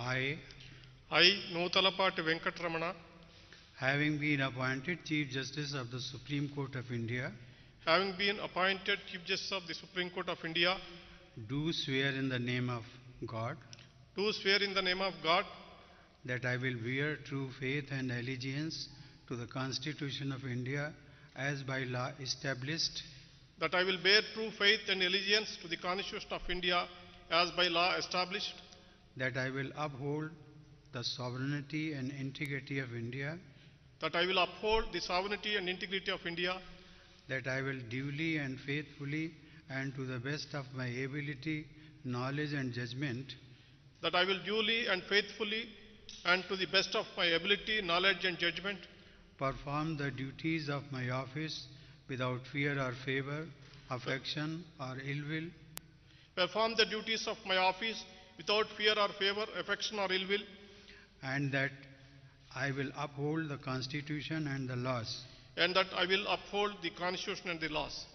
I, I, Nutalapati Venkatramana, having been appointed Chief Justice of the Supreme Court of India, having been appointed Chief Justice of the Supreme Court of India, do swear in the name of God do swear in the name of God that I will bear true faith and allegiance to the Constitution of India as by law established, that I will bear true faith and allegiance to the Constitution of India as by law established, that I will uphold the sovereignty and integrity of India, that I will uphold the sovereignty and integrity of India, that I will duly and faithfully and to the best of my ability, knowledge and judgment that I will duly and faithfully and to the best of my ability, knowledge and judgment perform the duties of my office without fear or favor, affection or ill will, perform the duties of my office without fear or favor, affection or ill will, and that I will uphold the Constitution and the laws. And that I will uphold the Constitution and the laws